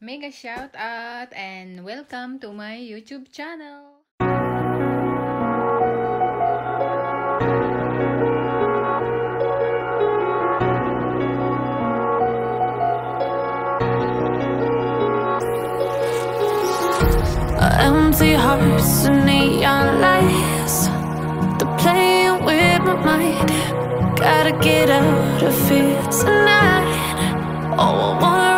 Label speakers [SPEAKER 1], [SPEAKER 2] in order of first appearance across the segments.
[SPEAKER 1] Mega shout out and welcome to my YouTube channel!
[SPEAKER 2] Empty hearts and neon lights. They're playing with my mind. Gotta get out of here tonight. Oh, I wanna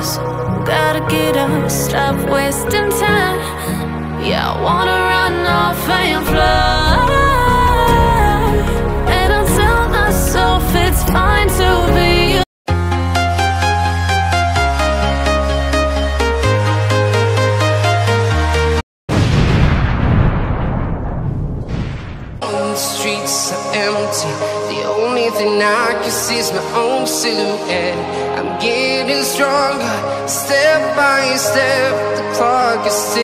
[SPEAKER 2] lies. Gotta get up, stop wasting time. Yeah, I wanna run off and fly. And I'll tell myself it's fine to be.
[SPEAKER 3] streets are empty. Thing I can see is my own silhouette. I'm getting stronger, step by step. The clock is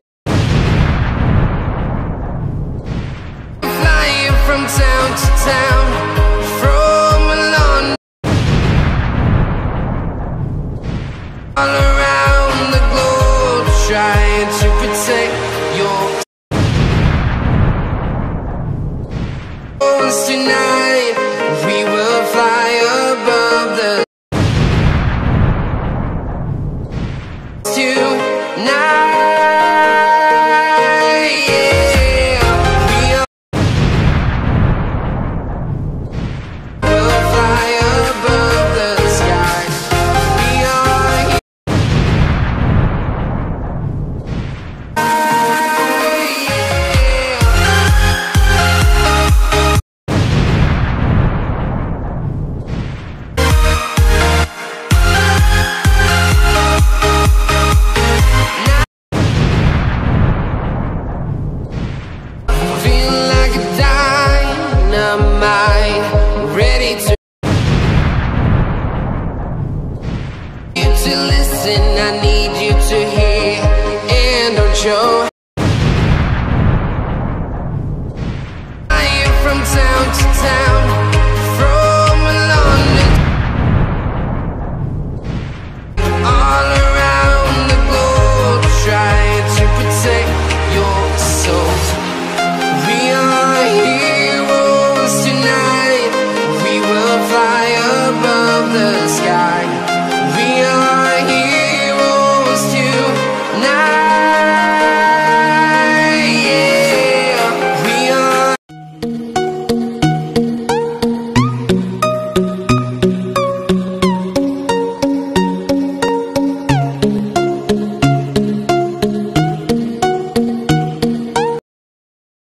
[SPEAKER 3] listen. I need you